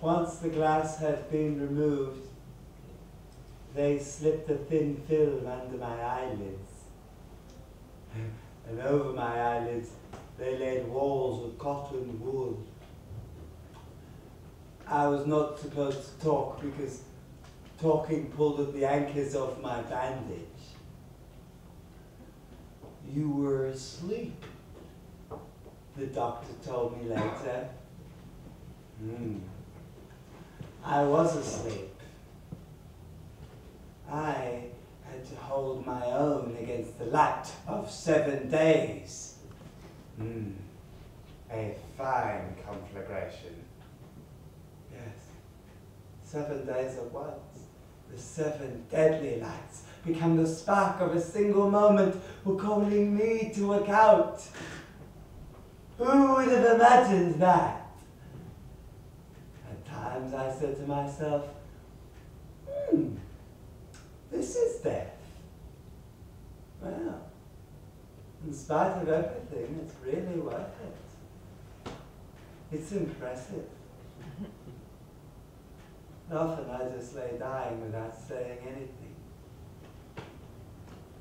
Once the glass had been removed, they slipped a thin film under my eyelids. And over my eyelids, they laid walls of cotton wool. I was not supposed to talk because talking pulled at the anchors of my bandage. You were asleep, the doctor told me later. Hmm. I was asleep. I had to hold my own against the light of seven days. Hmm. A fine conflagration. Yes. Seven days at once. The seven deadly lights become the spark of a single moment were calling me to account. Who would have imagined that? I said to myself, hmm, this is death. Well, in spite of everything, it's really worth it. It's impressive. Often I just lay dying without saying anything.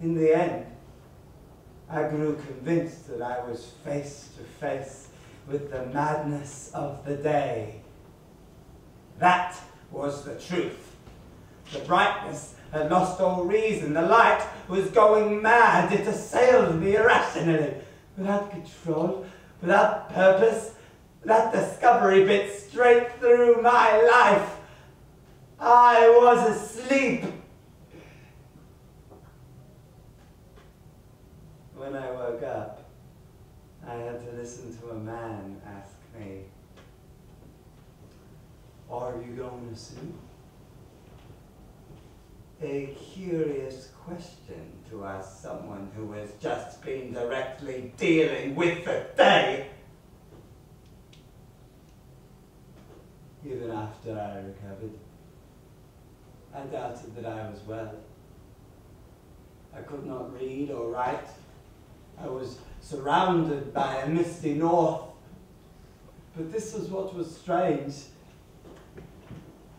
In the end, I grew convinced that I was face to face with the madness of the day. That was the truth. The brightness had lost all reason. The light was going mad. It assailed me irrationally, without control, without purpose. That discovery bit straight through my life. I was asleep. When I woke up, I had to listen to a man ask me, Are you going to sue? A curious question to ask someone who has just been directly dealing with the day. Even after I recovered, I doubted that I was well. I could not read or write. I was surrounded by a misty north. But this was what was strange.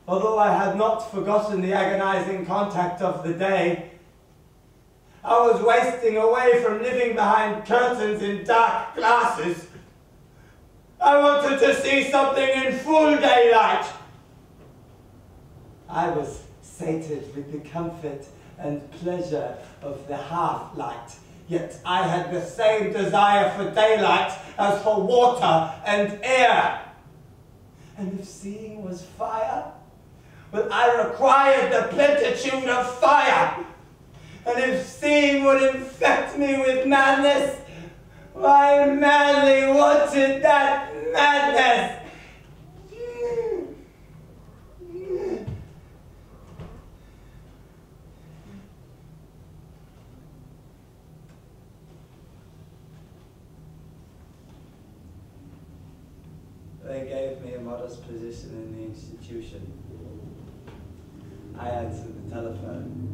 Although I had not forgotten the agonizing contact of the day, I was wasting away from living behind curtains in dark glasses. I wanted to see something in full daylight. I was sated with the comfort and pleasure of the half light. Yet I had the same desire for daylight as for water and air. And if seeing was fire, well, I required the plenitude of fire. And if seeing would infect me with madness, I madly wanted that madness. They gave me a modest position in the institution. I answered the telephone.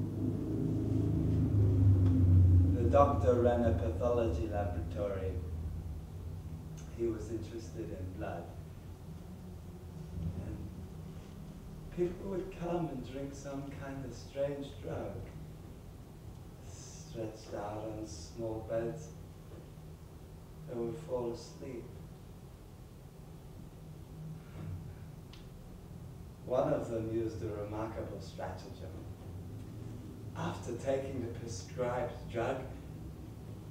The doctor ran a pathology laboratory. He was interested in blood. And people would come and drink some kind of strange drug, stretched out on small beds. They would fall asleep. One of them used a remarkable stratagem. After taking the prescribed drug,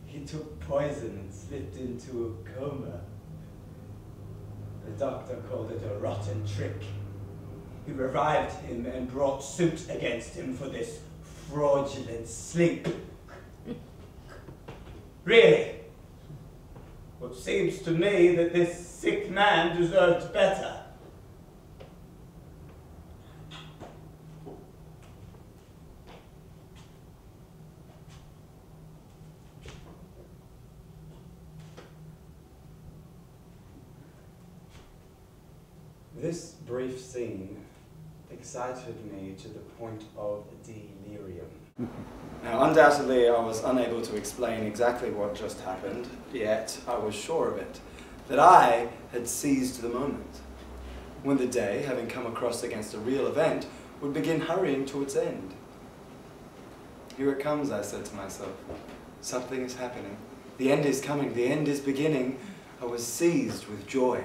he took poison and slipped into a coma. The doctor called it a rotten trick. He revived him and brought suit against him for this fraudulent sleep. really, it seems to me that this sick man deserved better. This brief scene excited me to the point of delirium. Now, undoubtedly, I was unable to explain exactly what just happened, yet I was sure of it, that I had seized the moment. when the day, having come across against a real event, would begin hurrying to its end. Here it comes, I said to myself. Something is happening. The end is coming. The end is beginning. I was seized with joy.